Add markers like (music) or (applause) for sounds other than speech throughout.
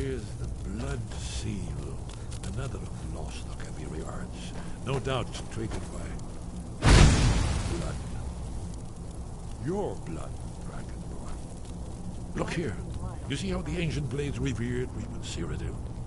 here's the blood seal. Another of the lost Akaviri arts. No doubt traded by blood. Your blood, Dragonborn. Look here. You see how the ancient blades revered Reman Cyrodiil? It's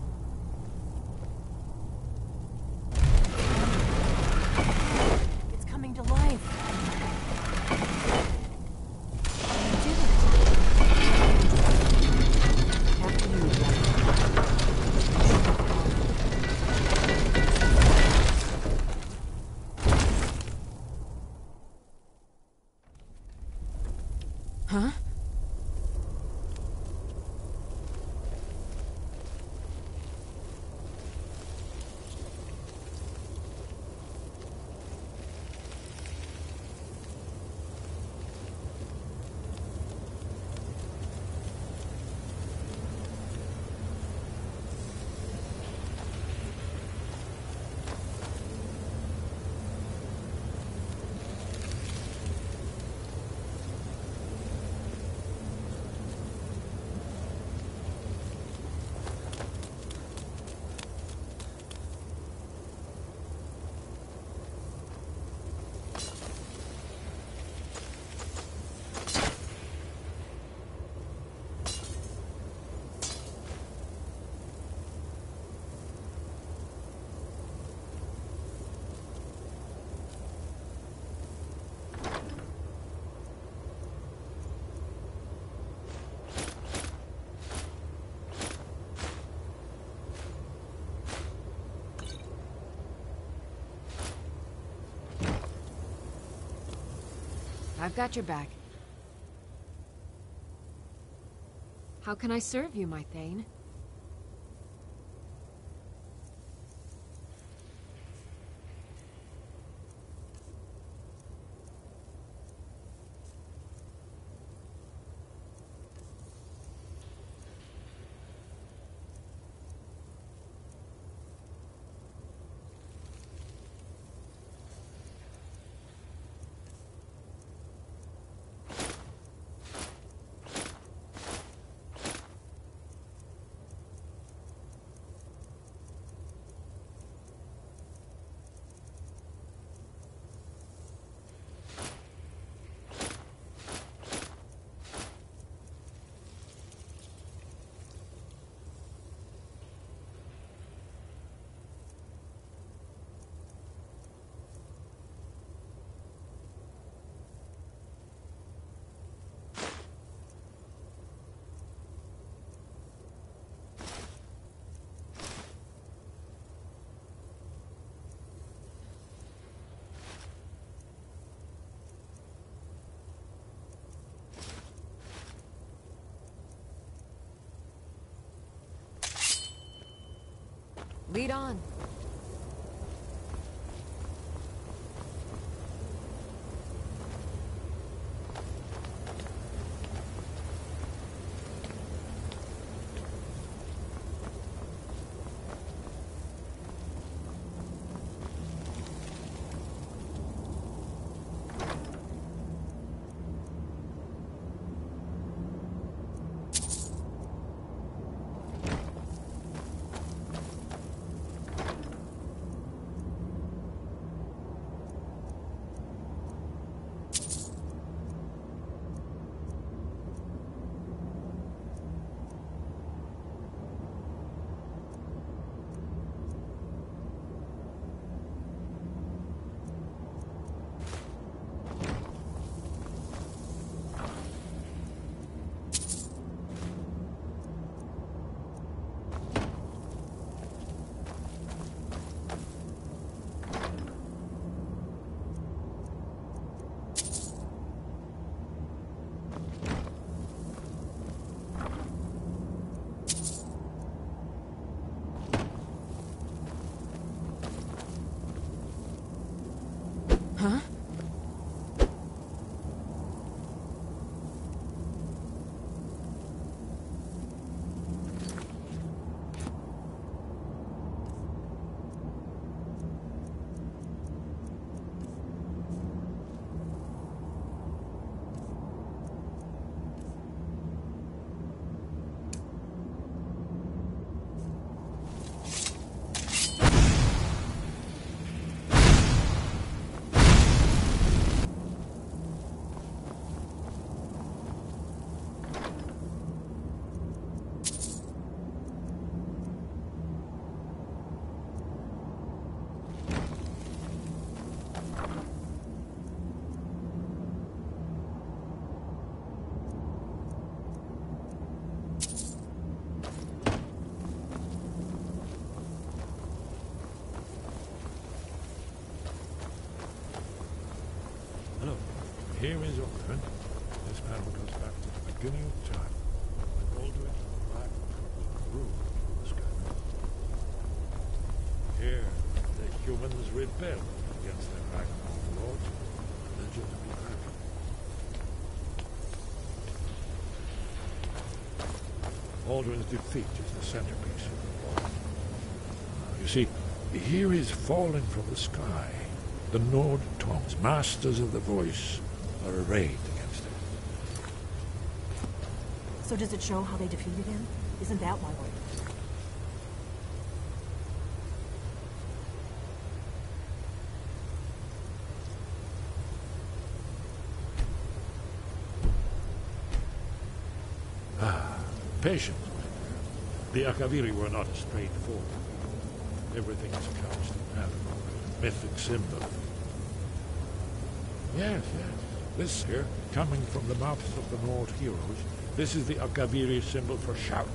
I've got your back. How can I serve you, my Thane? Lead on. Here is Orphan. This panel goes back to the beginning of time. When the Black ruled the sky. Here, the humans rebelled against their Ragnar lord, Legend of the Dragon. Alduin's defeat is the centerpiece of the. You see, here is falling from the sky. The Nord tongues, masters of the voice, are arrayed against him. So does it show how they defeated him? Isn't that why we're... Ah, patience. The Akaviri were not a straightforward. Everything is couched in metaphor, mythic symbol. Yes, yes. This here, coming from the mouths of the Nord heroes, this is the Akaviri symbol for shout.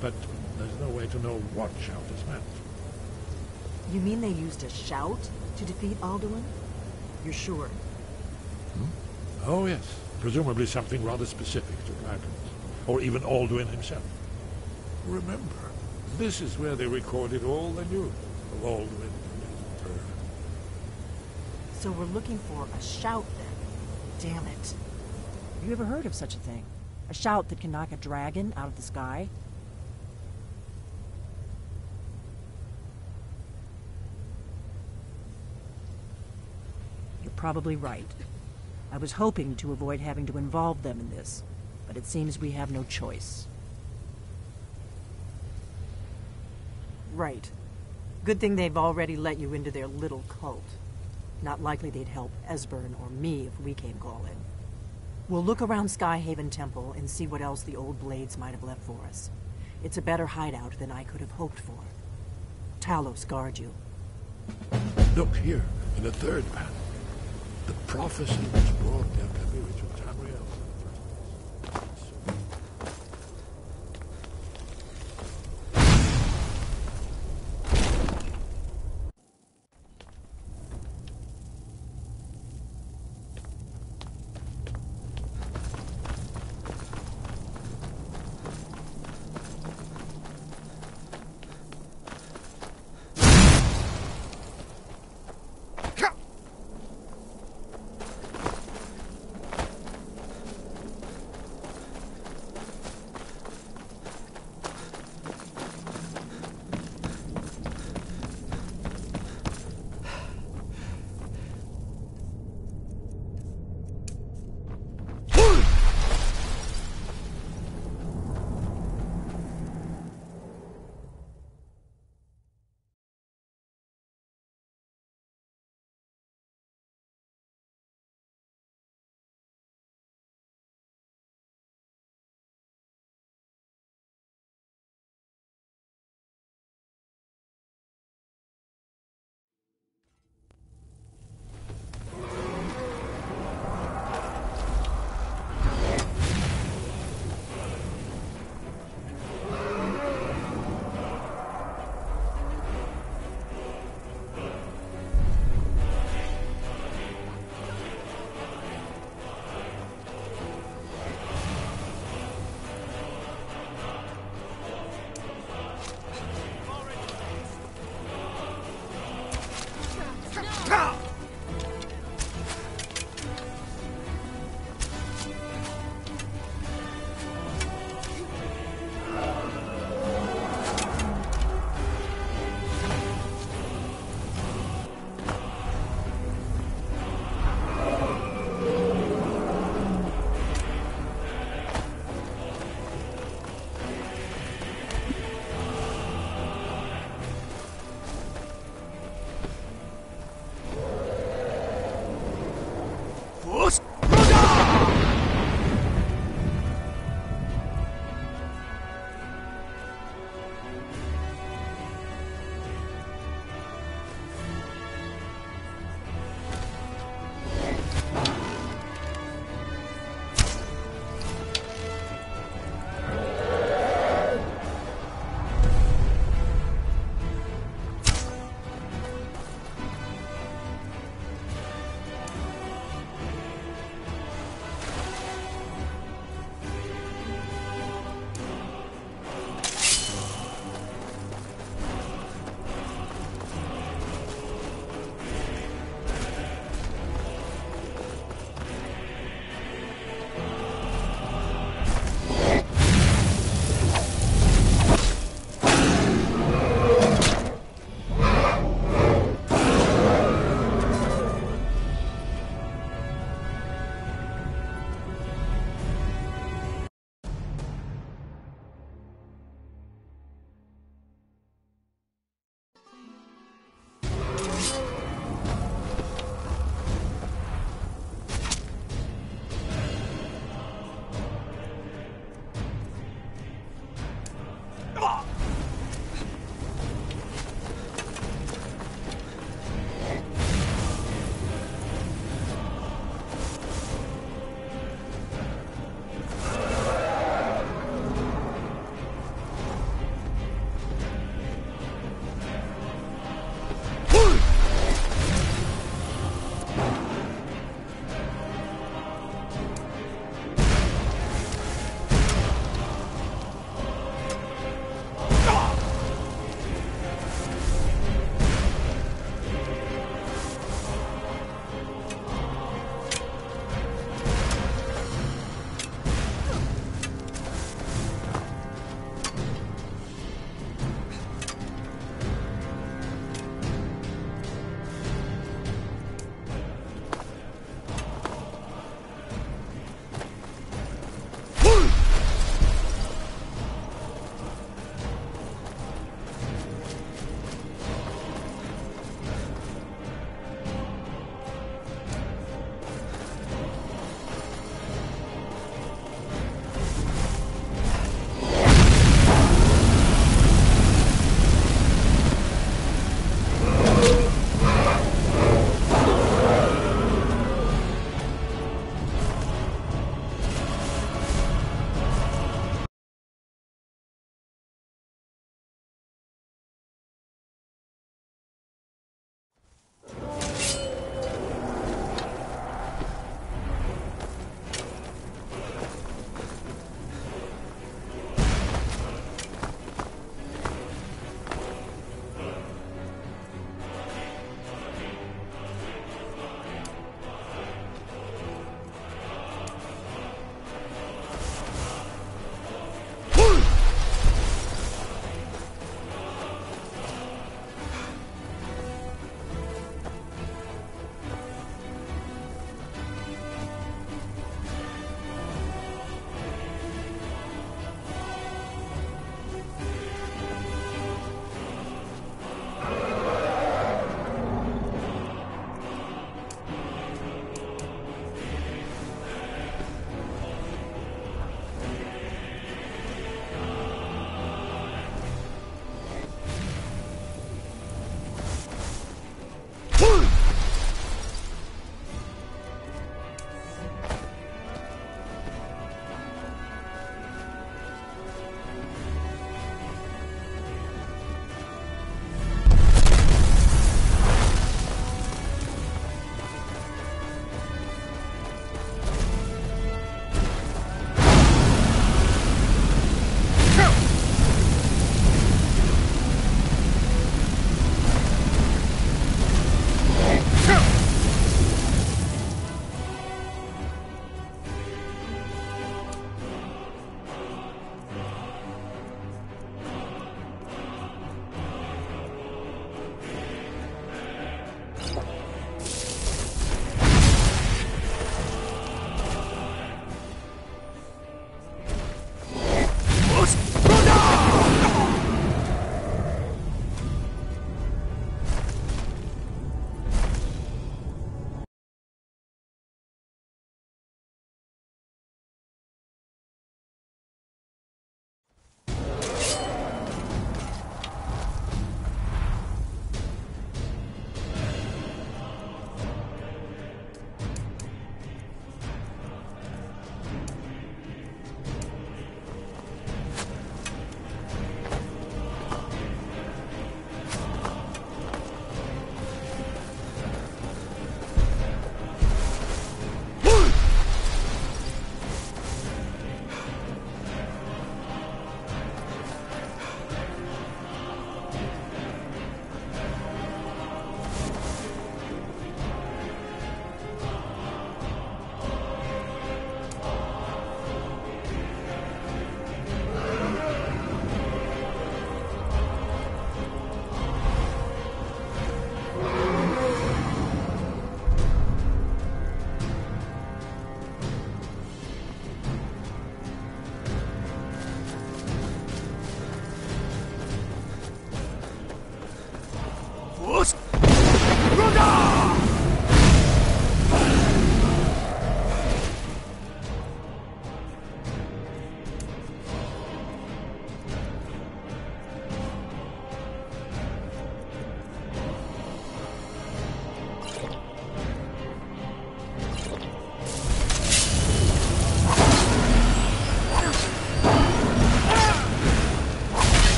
But there's no way to know what shout is meant. You mean they used a shout to defeat Alduin? You're sure? Hmm? Oh, yes. Presumably something rather specific to dragons. Or even Alduin himself. Remember, this is where they recorded all the news of Alduin and his birth. So we're looking for a shout then. Damn it. Have you ever heard of such a thing? A shout that can knock a dragon out of the sky? You're probably right. I was hoping to avoid having to involve them in this, but it seems we have no choice. Right. Good thing they've already let you into their little cult. Not likely they'd help Esbern or me if we came calling. We'll look around Skyhaven Temple and see what else the old blades might have left for us. It's a better hideout than I could have hoped for. Talos guard you. Look here, in the third panel. The prophecy which brought Akaviri to Tamriel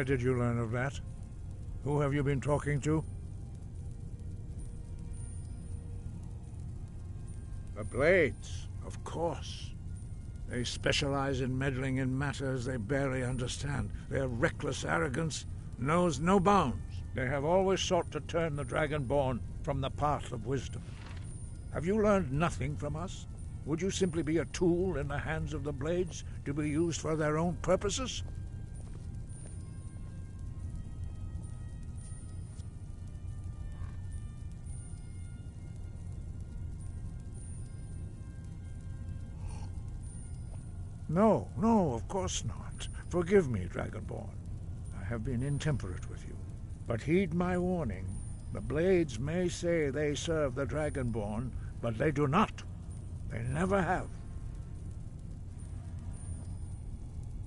Where did you learn of that? Who have you been talking to? The Blades, of course. They specialize in meddling in matters they barely understand. Their reckless arrogance knows no bounds. They have always sought to turn the Dragonborn from the path of wisdom. Have you learned nothing from us? Would you simply be a tool in the hands of the Blades to be used for their own purposes? No, no, of course not. Forgive me, Dragonborn. I have been intemperate with you. But heed my warning. The Blades may say they serve the Dragonborn, but they do not. They never have.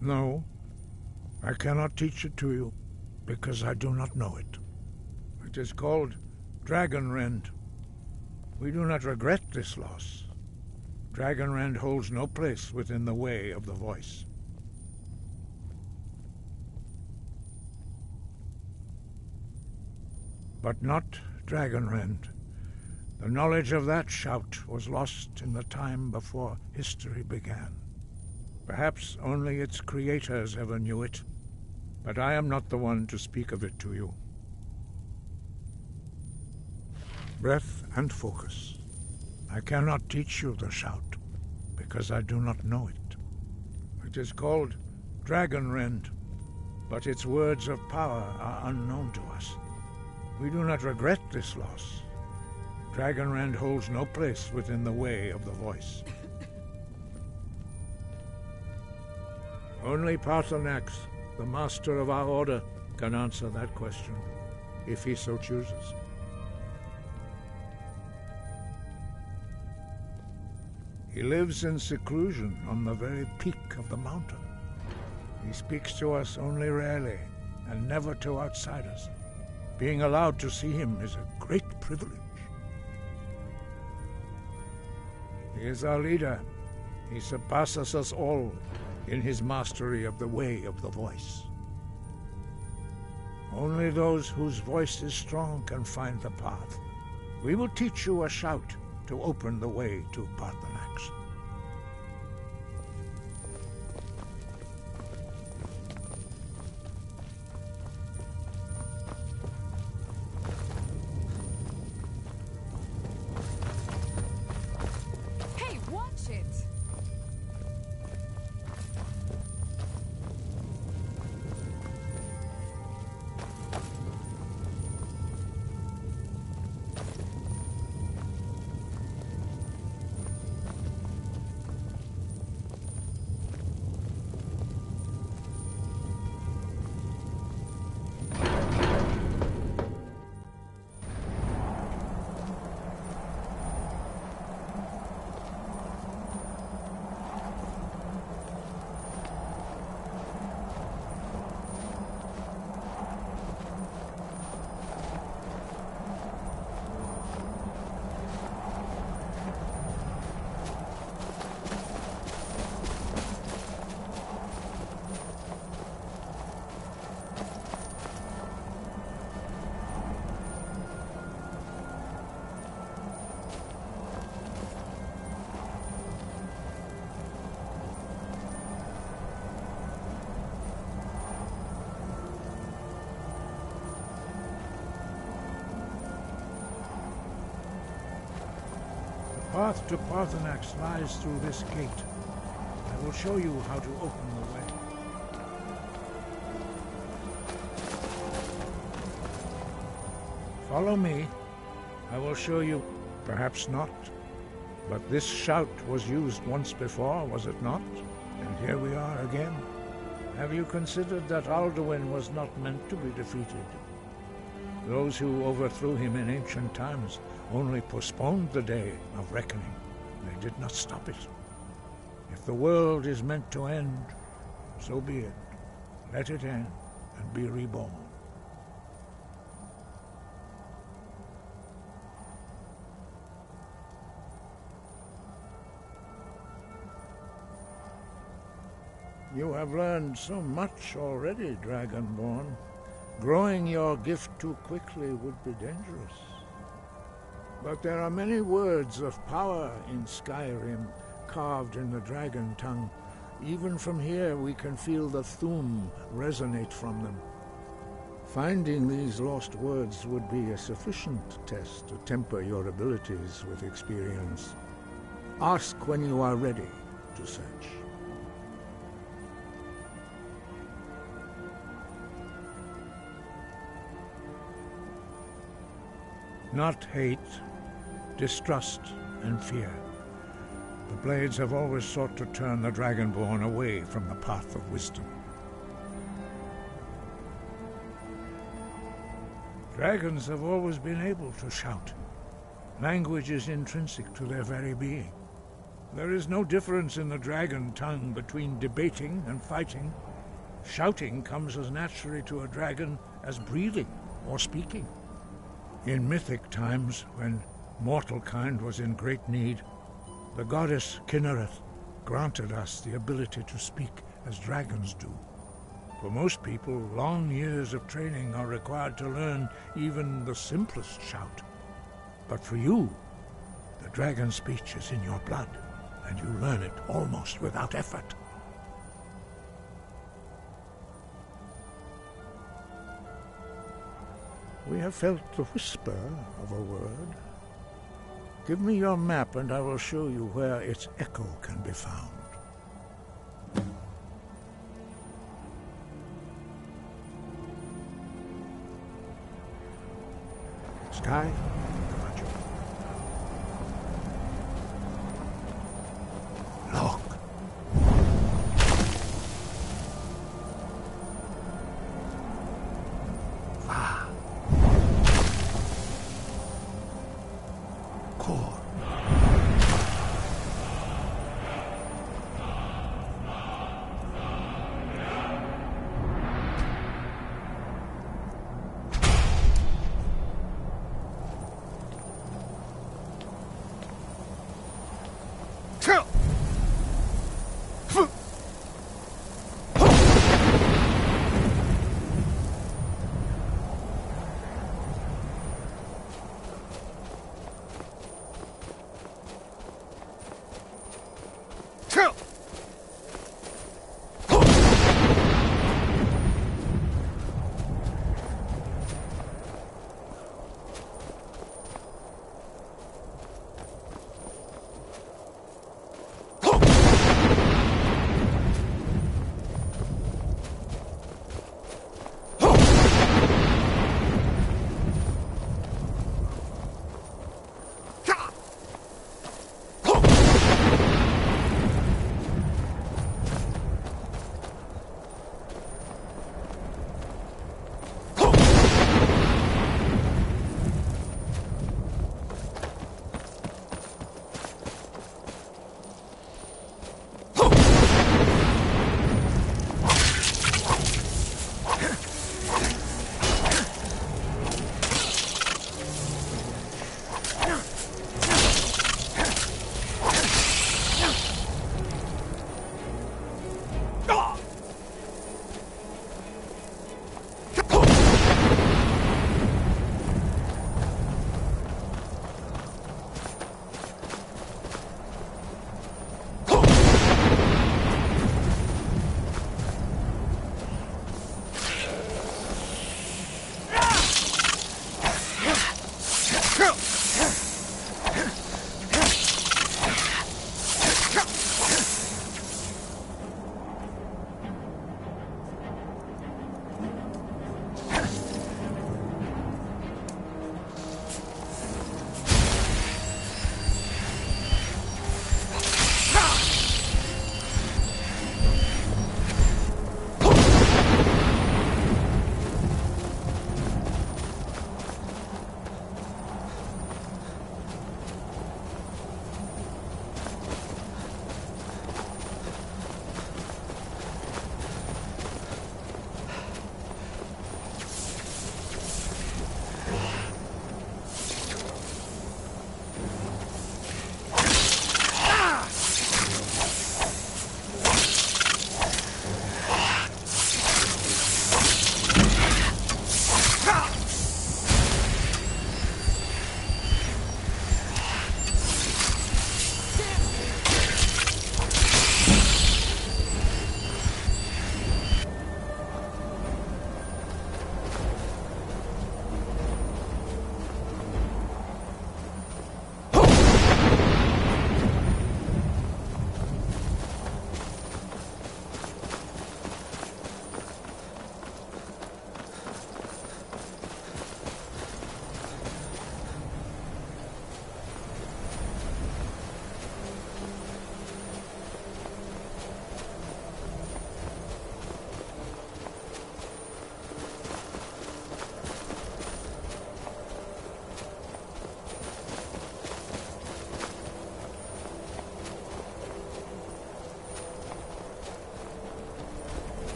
No, I cannot teach it to you, because I do not know it. It is called Dragonrend. We do not regret this loss. Dragonrend holds no place within the way of the voice. But not Dragonrend. The knowledge of that shout was lost in the time before history began. Perhaps only its creators ever knew it, but I am not the one to speak of it to you. Breath and focus. I cannot teach you the shout, because I do not know it. It is called Dragonrend, but its words of power are unknown to us. We do not regret this loss. Dragonrend holds no place within the way of the voice. (laughs) Only Paarthurnax, the master of our order, can answer that question, if he so chooses. He lives in seclusion on the very peak of the mountain. He speaks to us only rarely, and never to outsiders. Being allowed to see him is a great privilege. He is our leader. He surpasses us all in his mastery of the way of the voice. Only those whose voice is strong can find the path. We will teach you a shout to open the way to Paarthurnax. Path to Paarthurnax lies through this gate. I will show you how to open the way. Follow me. I will show you. Perhaps not. But this shout was used once before, was it not? And here we are again. Have you considered that Alduin was not meant to be defeated? Those who overthrew him in ancient times only postponed the day of reckoning. They did not stop it. If the world is meant to end, so be it. Let it end and be reborn. You have learned so much already, Dragonborn. Growing your gift too quickly would be dangerous. But there are many words of power in Skyrim, carved in the dragon tongue. Even from here we can feel the Thu'um resonate from them. Finding these lost words would be a sufficient test to temper your abilities with experience. Ask when you are ready to search. Not hate, distrust, and fear. The Blades have always sought to turn the Dragonborn away from the path of wisdom. Dragons have always been able to shout. Language is intrinsic to their very being. There is no difference in the dragon tongue between debating and fighting. Shouting comes as naturally to a dragon as breathing or speaking. In mythic times, when mortal kind was in great need, the goddess Kynareth granted us the ability to speak as dragons do. For most people, long years of training are required to learn even the simplest shout. But for you, the dragon speech is in your blood, and you learn it almost without effort. We have felt the whisper of a word. Give me your map and I will show you where its echo can be found. Sky, Roger. Look.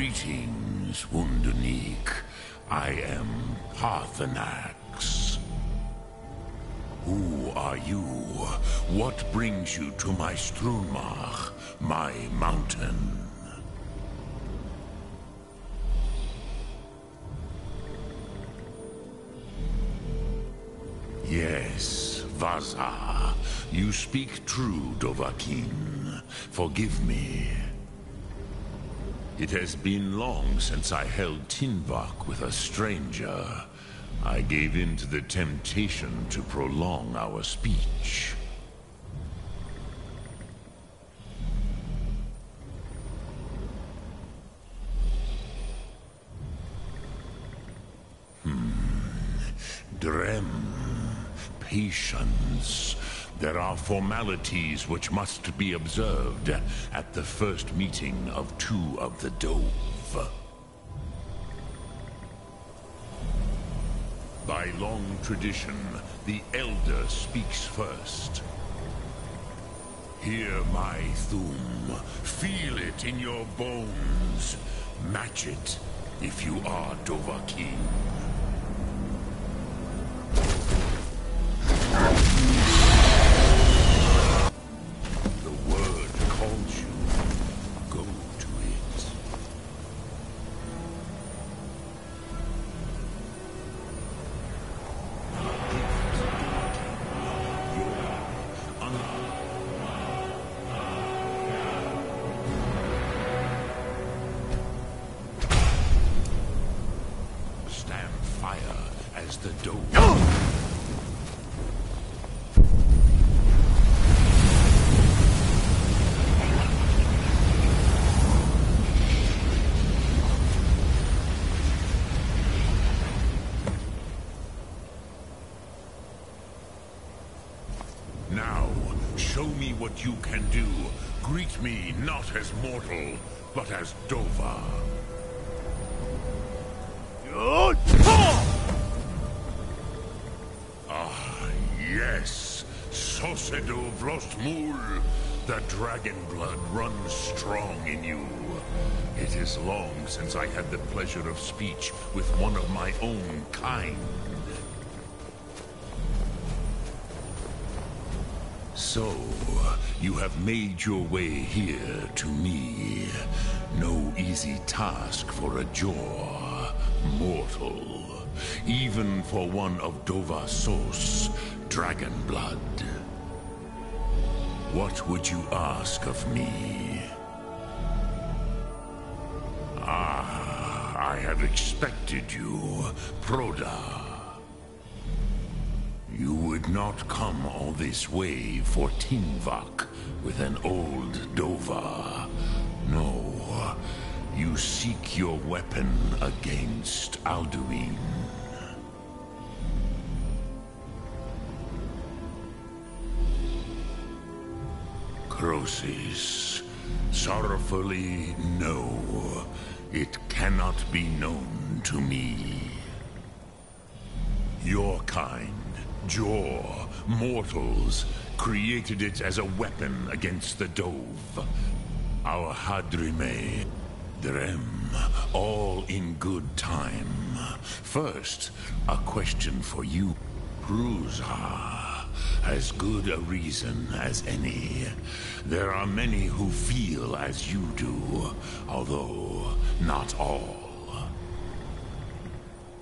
Greetings, wunduniik. I am Paarthurnax. Who are you? What brings you to my Strunmah, my mountain? Yes, Vaza. You speak true, Dovahkiin. Forgive me. It has been long since I held Tinvaak with a stranger. I gave in to the temptation to prolong our speech. Hmm. Drem. Patience. There are formalities which must be observed at the first meeting of two of the Dove. By long tradition, the Elder speaks first. Hear my Thu'um. Feel it in your bones. Match it if you are Dovahkiin. The you can do. Greet me not as mortal, but as Dovah. Ah, yes. Sosedo Vrostmul. The dragon blood runs strong in you. It is long since I had the pleasure of speech with one of my own kind. So, you have made your way here to me. No easy task for a Joor, mortal. Even for one of Dovah sos, dragon blood. What would you ask of me? Ah, I have expected you, Proda. Would not come all this way for Tinvaak with an old Dovah. No, you seek your weapon against Alduin. Krosis, sorrowfully, no. It cannot be known to me. Your kind, Joor, mortals, created it as a weapon against the Dove. Our hadrimme, Drem, all in good time. First, a question for you, Pruzah. As good a reason as any. There are many who feel as you do, although not all.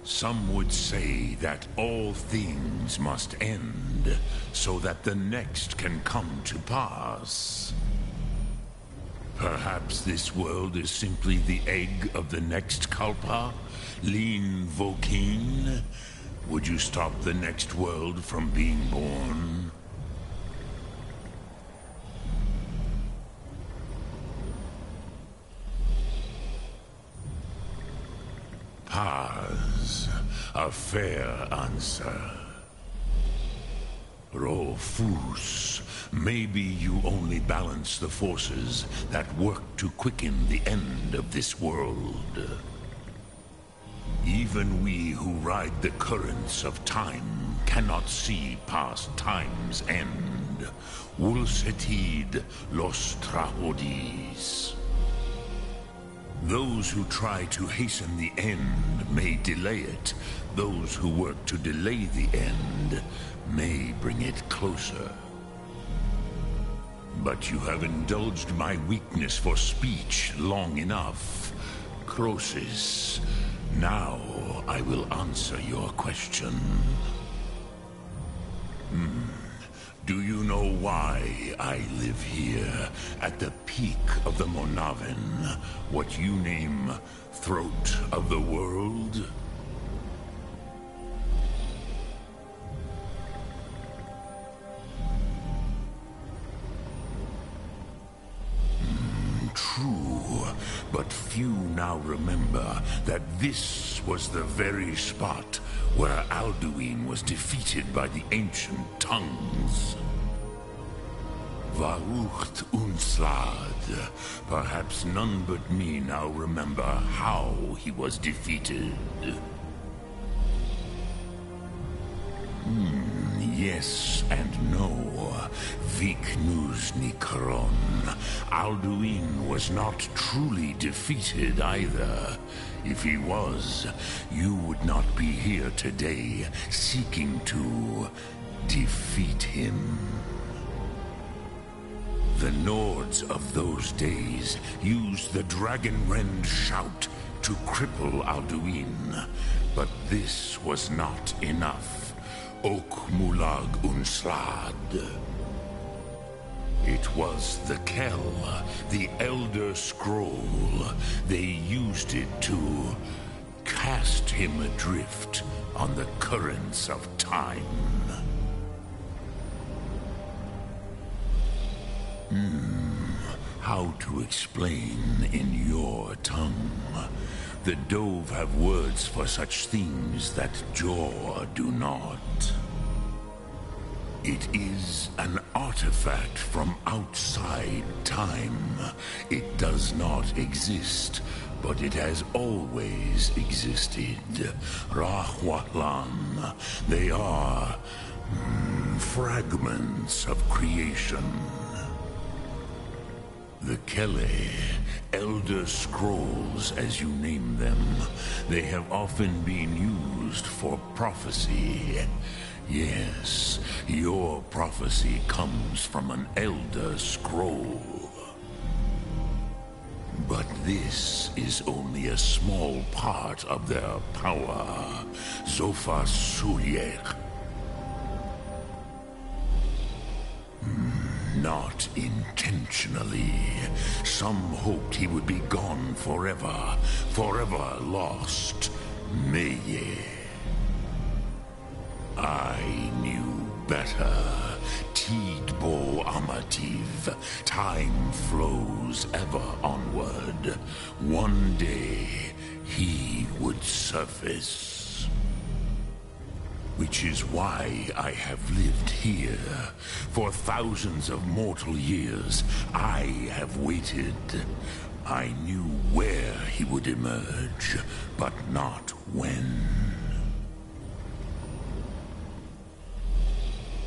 Some would say that all things must end, so that the next can come to pass. Perhaps this world is simply the egg of the next Kalpa? Lein Vokiin? Would you stop the next world from being born? Paaz, a fair answer. Rofus, maybe you only balance the forces that work to quicken the end of this world. Even we who ride the currents of time cannot see past time's end. Wulsetid los trahodis. Those who try to hasten the end may delay it. Those who work to delay the end may bring it closer. But you have indulged my weakness for speech long enough. Krosis, now I will answer your question. Hmm. Do you know why I live here, at the peak of the Monahven, what you name Throat of the World? But few now remember that this was the very spot where Alduin was defeated by the ancient tongues. Varucht Unslaad. Perhaps none but me now remember how he was defeated. Hmm, yes and no. Nikron. Alduin was not truly defeated either. If he was, you would not be here today seeking to defeat him. The Nords of those days used the Dragonrend shout to cripple Alduin, but this was not enough. Ok Mulaag Unslaad. It was the Kel, the Elder Scroll. They used it to cast him adrift on the currents of time. Hmm, how to explain in your tongue? The Dove have words for such things that Jaw do not. It is an artifact from outside time. It does not exist, but it has always existed. Rahwatlan. They are mm, fragments of creation. The Kel, Elder Scrolls as you name them, they have often been used for prophecy. Yes, your prophecy comes from an Elder Scroll. But this is only a small part of their power. Zophar Sulyek. Hmm, not intentionally. Some hoped he would be gone forever, forever lost. Meye. I knew better. Tidbo Amativ. Time flows ever onward. One day, he would surface. Which is why I have lived here. For thousands of mortal years, I have waited. I knew where he would emerge, but not when.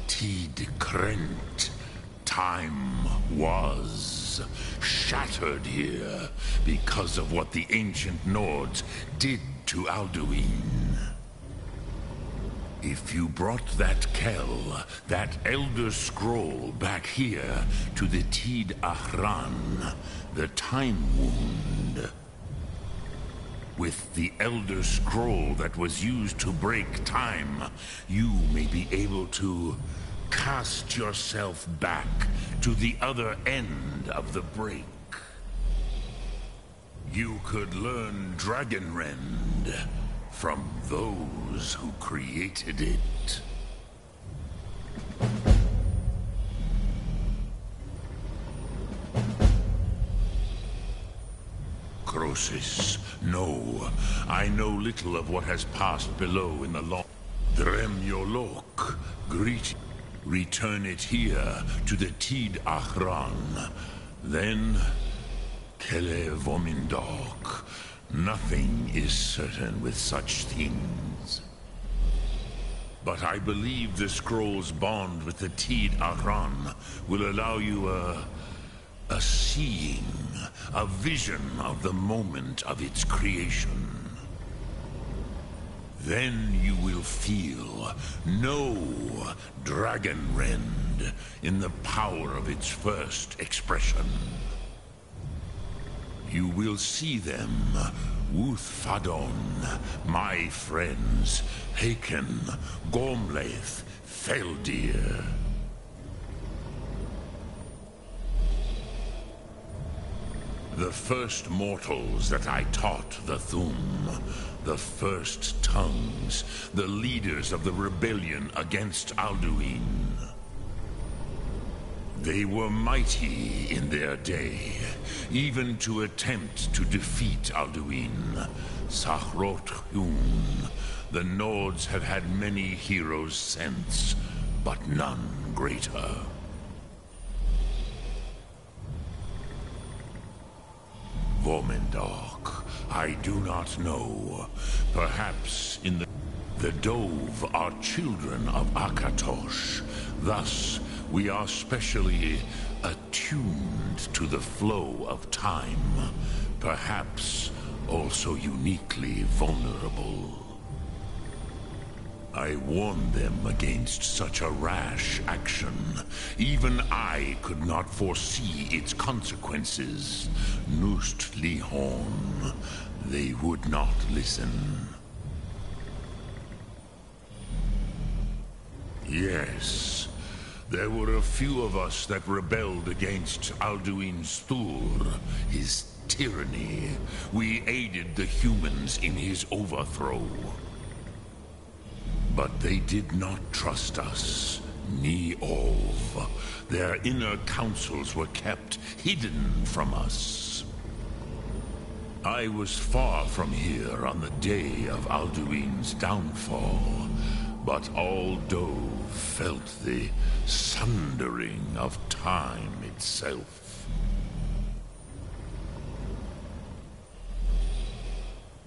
Tiid krent. Time was shattered here because of what the ancient Nords did to Alduin. If you brought that Kel, that Elder Scroll back here to the Tiid-Ahraan, the Time Wound, with the Elder Scroll that was used to break time, you may be able to cast yourself back to the other end of the break. You could learn Dragonrend from those who created it. Krosis, no. I know little of what has passed below in the long... Drem Yol Lok, greet Return it here to the Tid Ahran. Then, Kele Vomindok. Nothing is certain with such things. But I believe the scroll's bond with the Tid Aran will allow you a... A seeing, a vision of the moment of its creation. Then you will feel, know Dragonrend in the power of its first expression. You will see them, Wuthfadon, my friends, Hakon, Gormlaith, Feldir. The first mortals that I taught the Thu'um, the first tongues, the leaders of the rebellion against Alduin. They were mighty in their day, even to attempt to defeat Alduin. Sahrot Hun. The Nords have had many heroes since, but none greater. Vormendok, I do not know. Perhaps in the... The Dove are children of Akatosh. Thus, we are specially attuned to the flow of time. Perhaps also uniquely vulnerable. I warned them against such a rash action. Even I could not foresee its consequences. Nust Lihorn. They would not listen. Yes. There were a few of us that rebelled against Alduin Stur, his tyranny. We aided the humans in his overthrow. But they did not trust us. Ni Ov. Their inner councils were kept hidden from us. I was far from here on the day of Alduin's downfall, but all Dove felt the sundering of time itself.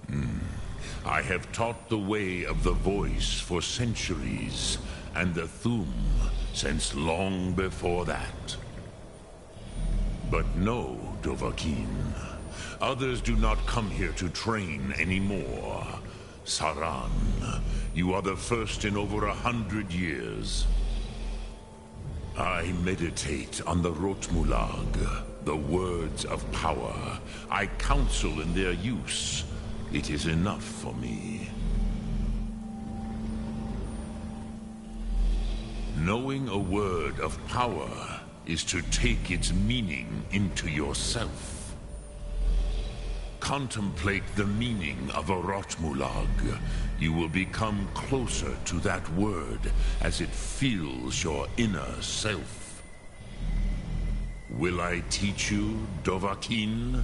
Hmm. I have taught the way of the voice for centuries, and the Thu'um since long before that. But no, Dovahkiin. Others do not come here to train anymore. Saran, you are the first in over a hundred years. I meditate on the Rotmulaag, the words of power. I counsel in their use. It is enough for me. Knowing a word of power is to take its meaning into yourself. Contemplate the meaning of a Rotmulaag. You will become closer to that word as it fills your inner self. Will I teach you, Dovahkiin?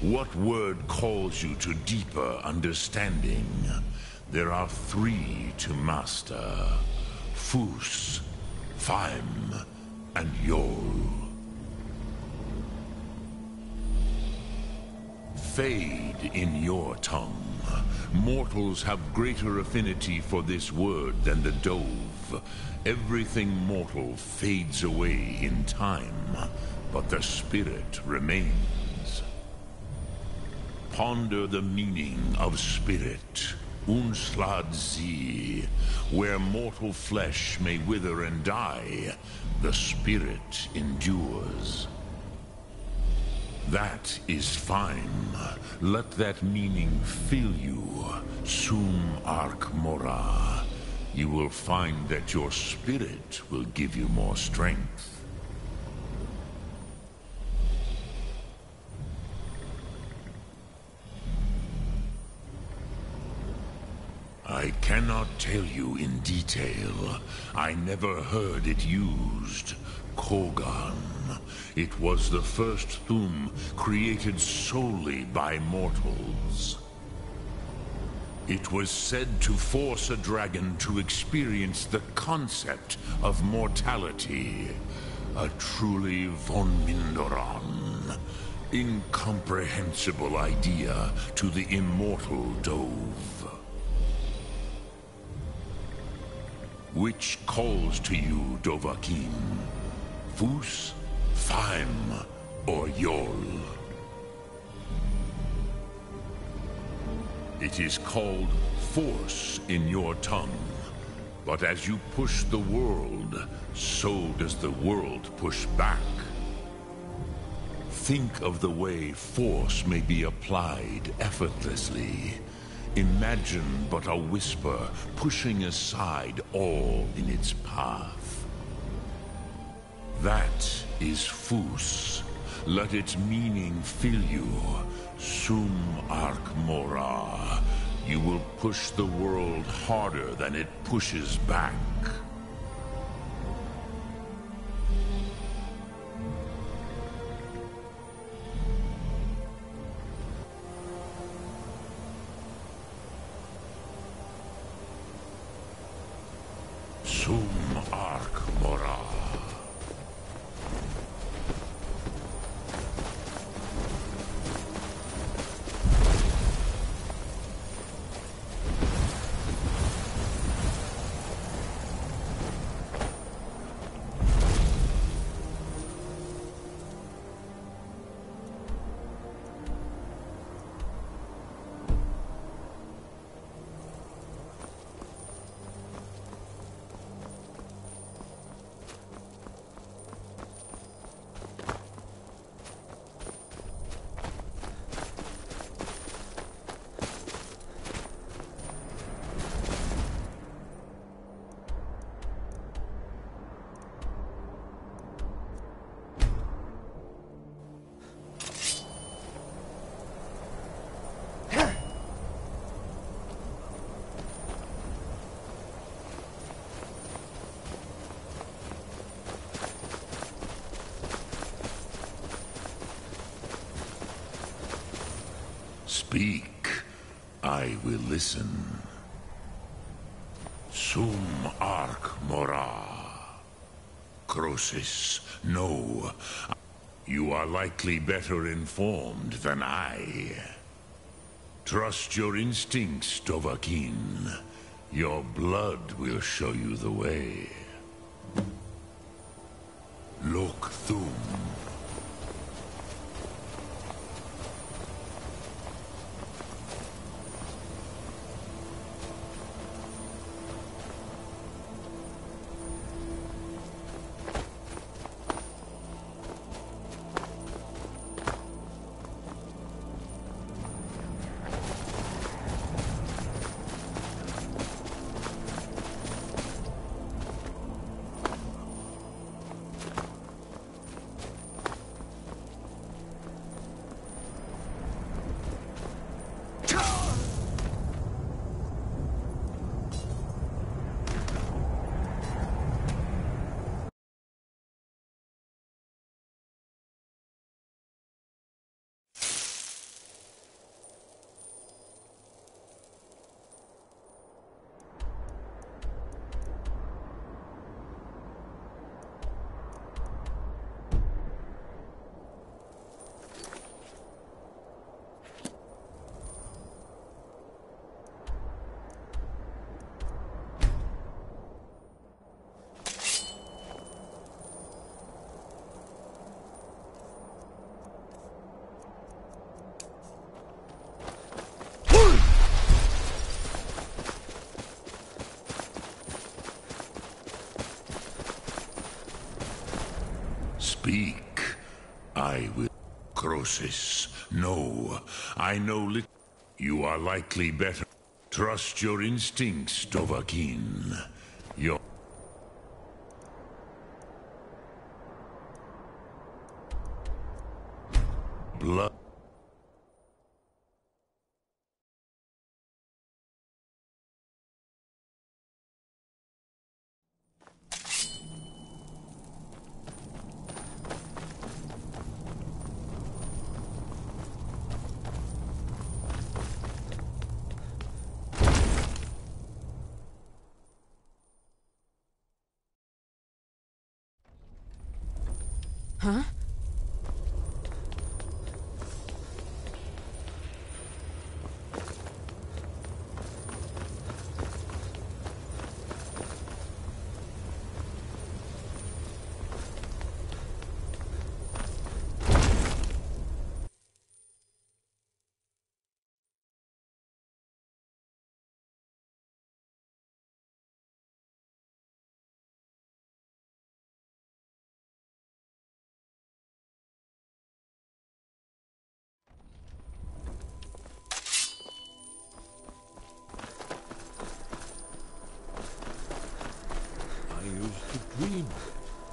What word calls you to deeper understanding? There are three to master. Fus, Feim, and Yol. Fade in your tongue. Mortals have greater affinity for this word than the Dove. Everything mortal fades away in time, but the spirit remains. Ponder the meaning of spirit. Unslaad. Where mortal flesh may wither and die, the spirit endures. That is fine. Let that meaning fill you. Sum Ark Mora. You will find that your spirit will give you more strength. I cannot tell you in detail. I never heard it used. Kogan. It was the first Thu'um created solely by mortals. It was said to force a dragon to experience the concept of mortality. A truly von Mindoran. Incomprehensible idea to the immortal Dove. Which calls to you, Dovahkiin? Fus, Feim, or Yol. It is called force in your tongue. But as you push the world, so does the world push back. Think of the way force may be applied effortlessly. Imagine but a whisper pushing aside all in its path. That is Fus. Let its meaning fill you. Sum Ark Mora. You will push the world harder than it pushes back. Sum Ark Mora. Speak. I will listen. Sum Ark Mora. Krosis, no. You are likely better informed than I. Trust your instincts, Dovahkiin. Your blood will show you the way. Speak. I will. Krosis. No. I know little. You are likely better. Trust your instincts, Dovahkiin.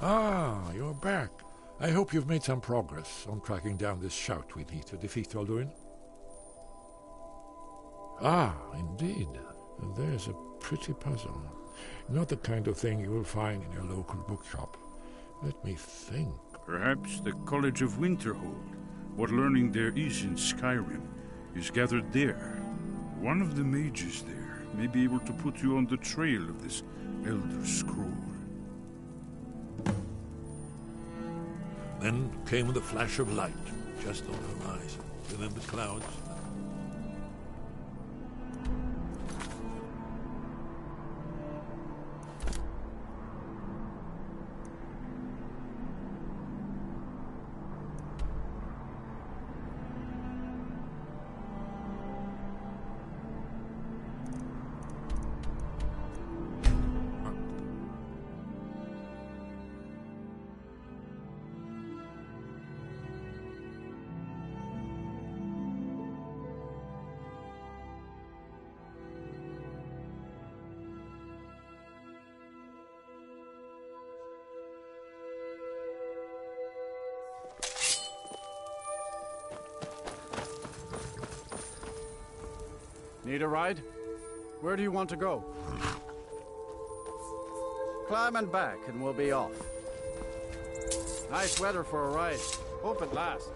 Ah, you're back. I hope you've made some progress on tracking down this shout we need to defeat Alduin. Ah, indeed. There's a pretty puzzle. Not the kind of thing you will find in your local bookshop. Let me think. Perhaps the College of Winterhold. What learning there is in Skyrim is gathered there. One of the mages there may be able to put you on the trail of this Elder Scroll. Then came the flash of light, just on the horizon, within the clouds. Need a ride? Where do you want to go? Climb and back, and we'll be off. Nice weather for a ride. Hope it lasts.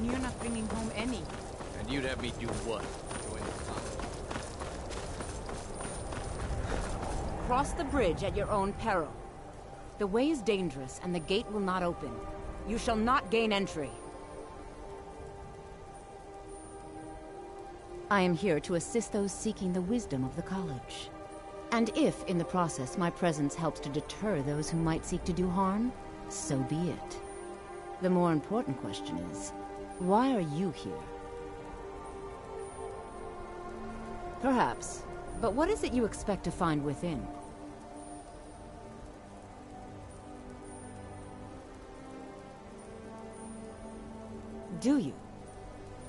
And you're not bringing home any. And you'd have me do what? Join the club? Cross the bridge at your own peril. The way is dangerous, and the gate will not open. You shall not gain entry. I am here to assist those seeking the wisdom of the college. And if, in the process, my presence helps to deter those who might seek to do harm, so be it. The more important question is, why are you here? Perhaps. But what is it you expect to find within? Do you?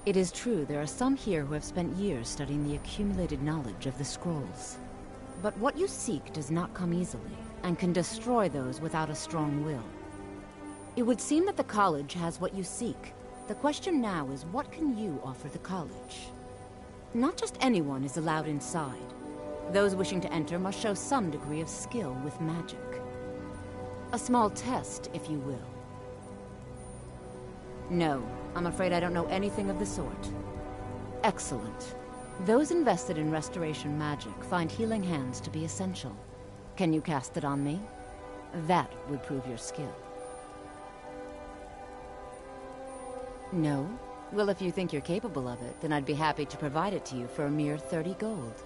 It is true there are some here who have spent years studying the accumulated knowledge of the scrolls. But what you seek does not come easily, and can destroy those without a strong will. It would seem that the college has what you seek. The question now is what can you offer the college? Not just anyone is allowed inside. Those wishing to enter must show some degree of skill with magic. A small test, if you will. No, I'm afraid I don't know anything of the sort. Excellent. Those invested in restoration magic find healing hands to be essential. Can you cast it on me? That would prove your skill. No? Well, if you think you're capable of it, then I'd be happy to provide it to you for a mere 30 gold.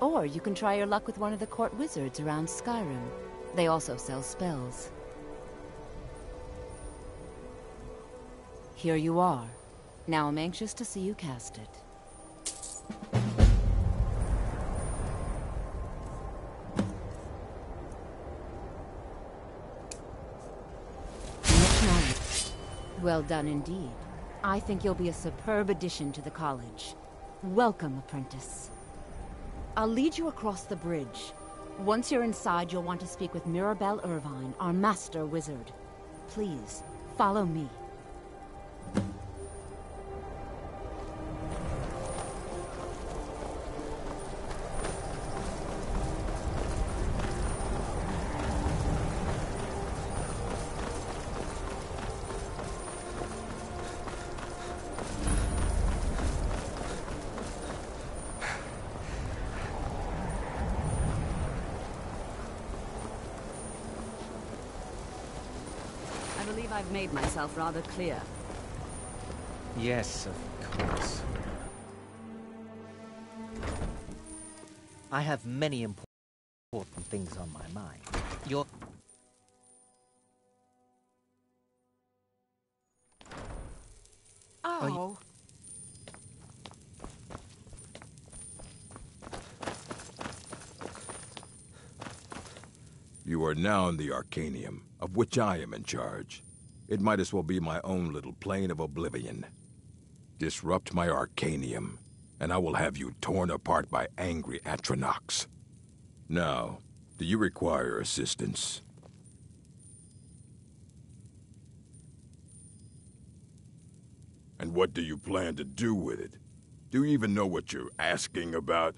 Or you can try your luck with one of the court wizards around Skyrim. They also sell spells. Here you are. Now I'm anxious to see you cast it. Much knowledge. Well done indeed. I think you'll be a superb addition to the college. Welcome, apprentice. I'll lead you across the bridge. Once you're inside, you'll want to speak with Mirabelle Ervine, our master wizard. Please, follow me. made myself rather clear. Yes, of course. I have many important things on my mind. Your... Oh. You are now in the Arcanaeum, of which I am in charge. It might as well be my own little plane of oblivion. Disrupt my Arcanaeum, and I will have you torn apart by angry Atronachs. Now, do you require assistance? And what do you plan to do with it? Do you even know what you're asking about?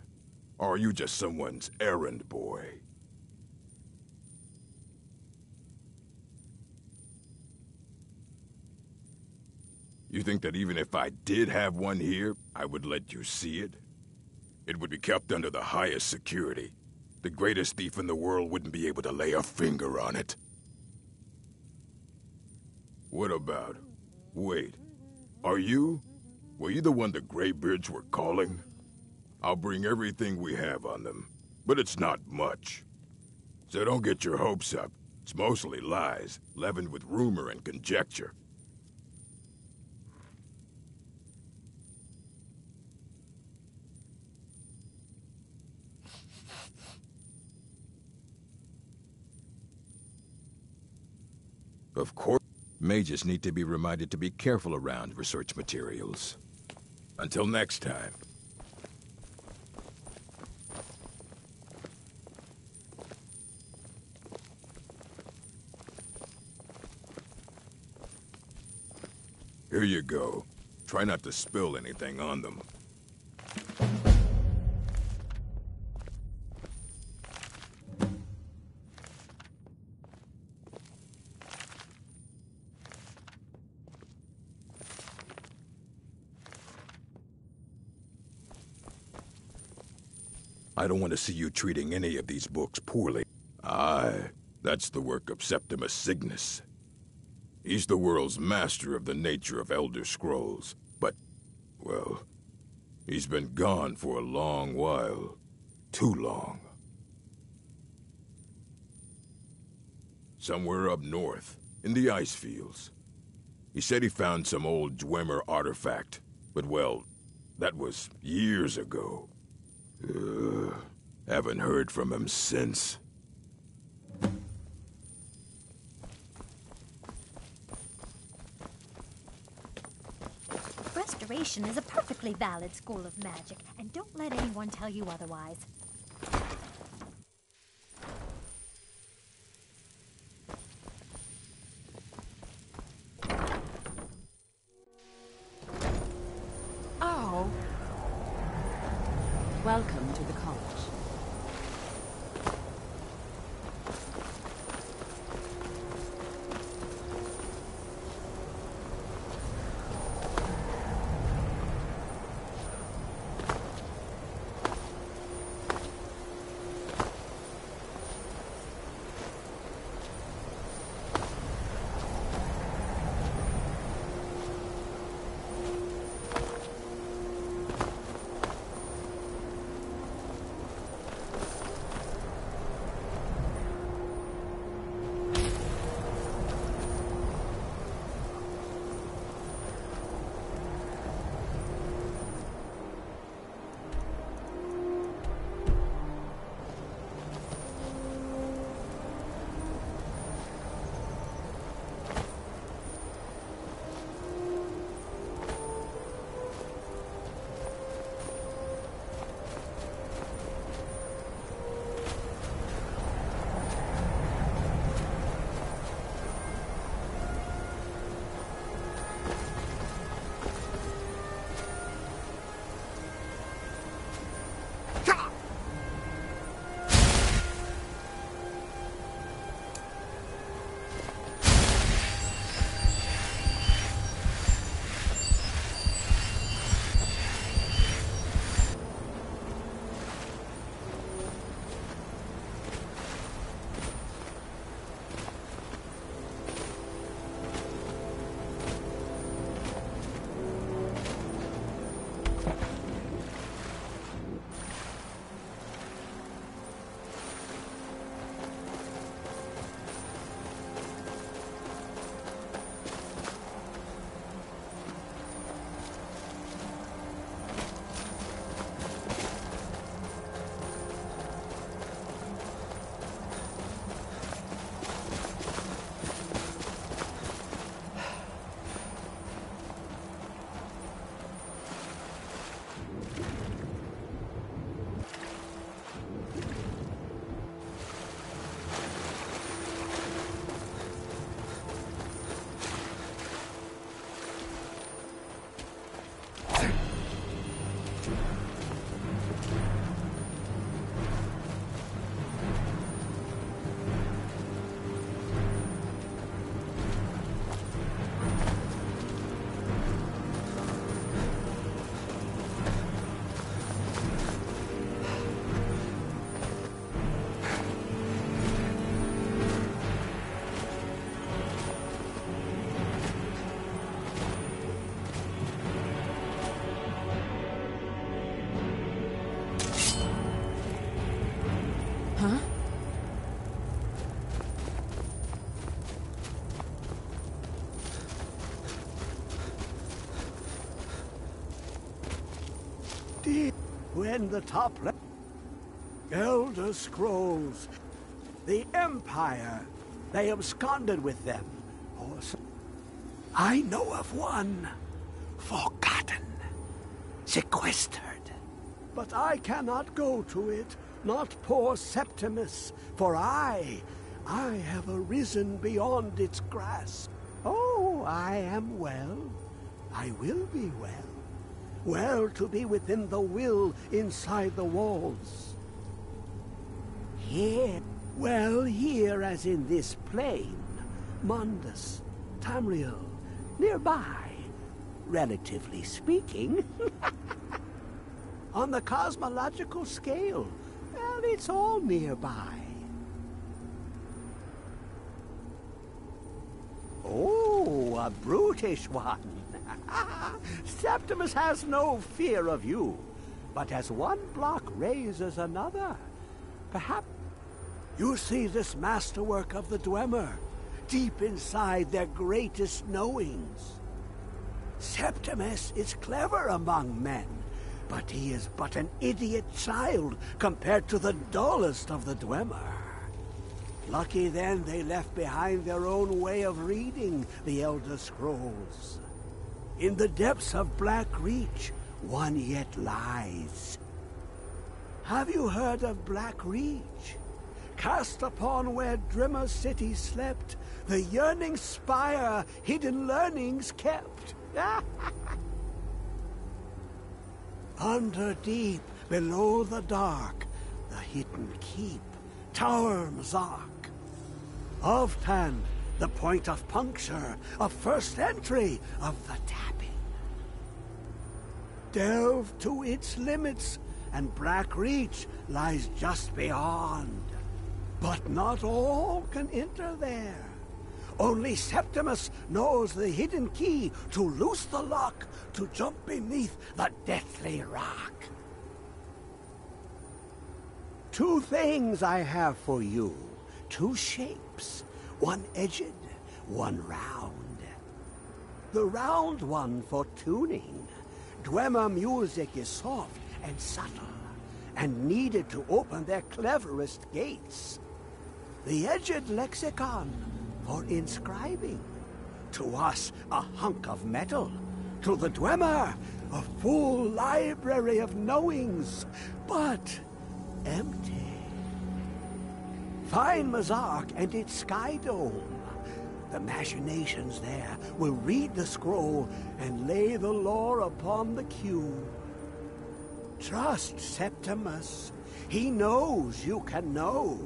Or are you just someone's errand boy? You think that even if I did have one here, I would let you see it? It would be kept under the highest security. The greatest thief in the world wouldn't be able to lay a finger on it. What about? Wait. Are you? Were you the one the Greybeards were calling? I'll bring everything we have on them, but it's not much. So don't get your hopes up. It's mostly lies, leavened with rumor and conjecture. Of course, mages need to be reminded to be careful around research materials. Until next time. Here you go. Try not to spill anything on them. Don't want to see you treating any of these books poorly. Aye, that's the work of Septimus Signus. He's the world's master of the nature of Elder Scrolls, but, well, he's been gone for a long while. Too long. Somewhere up north, in the ice fields. He said he found some old Dwemer artifact, but well, that was years ago. Uh, haven't heard from him since. Restoration is a perfectly valid school of magic, and don't let anyone tell you otherwise. The top left. Elder Scrolls. The Empire. They absconded with them. Or so- I know of one. Forgotten. Sequestered. But I cannot go to it, not poor Septimus, for I, I have arisen beyond its grasp. Oh, I am well. I will be well. Well to be within the will inside the walls. Here, well here as in this plane, Mundus, Tamriel, nearby, relatively speaking. (laughs) On the cosmological scale, well, it's all nearby. Oh, a brutish one. (laughs) Septimus has no fear of you, but as one block raises another, perhaps you see this masterwork of the Dwemer, deep inside their greatest knowings. Septimus is clever among men, but he is but an idiot child compared to the dullest of the Dwemer. Lucky then they left behind their own way of reading the Elder Scrolls. In the depths of Black Reach, one yet lies. Have you heard of Blackreach? Cast upon where Dwemer City slept, the yearning spire hidden learnings kept. (laughs) Under deep, below the dark, the hidden keep, Tower Mzark. Of Tan, the point of puncture, of first entry of the tapping. Delve to its limits, and Blackreach lies just beyond. But not all can enter there. Only Septimus knows the hidden key to loose the lock, to jump beneath the deathly rock. Two things I have for you. Two shapes. One edged, one round. The round one for tuning. Dwemer music is soft and subtle, and needed to open their cleverest gates. The edged lexicon for inscribing. To us, a hunk of metal. To the Dwemer, a full library of knowings, but empty. Find Mzark and its sky dome. The machinations there will read the scroll and lay the lore upon the cube. Trust Septimus. He knows you can know.